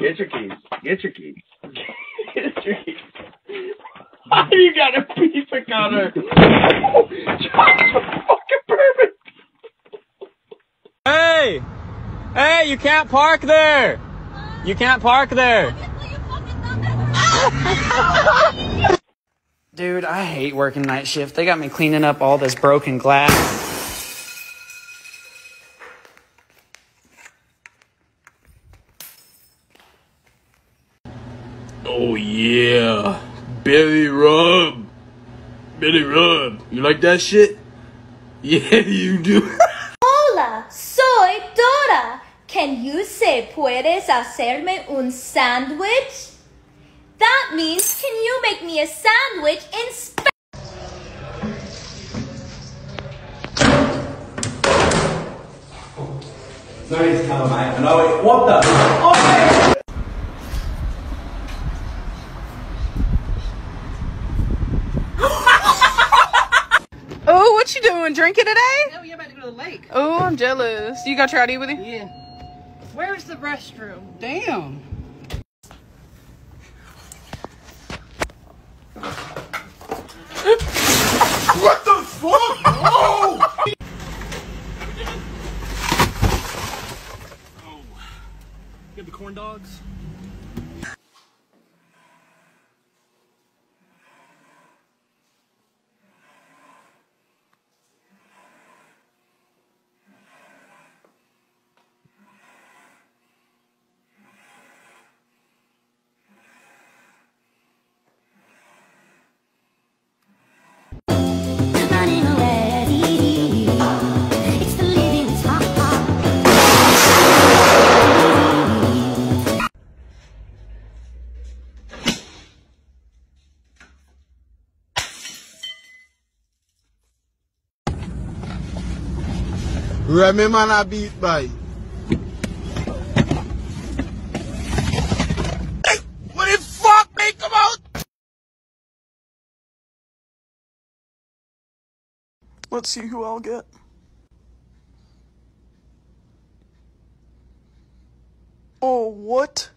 Get your keys. Get your keys. Get your keys. You got a pizza cutter? Oh, John's fucking perfect. Hey! Hey, you can't park there! You can't park there! Dude, I hate working night shift. They got me cleaning up all this broken glass. Oh yeah, Billy Rub. Billy Rub. You like that shit? Yeah, you do. Hola, soy Dora. Can you say puedes hacerme un sandwich? That means can you make me a sandwich in Spanish? No need to tell mate. I know it. What the? Oh, Oh, what you doing? Drinking today? No, you're about to go to the lake. Oh, I'm jealous. You got your ID with you? Yeah. Where's the restroom? Damn. what the fuck? Oh! Get the corn dogs. Remy man a beat by. What the fuck make come out? Let's see who I'll get. Oh, what?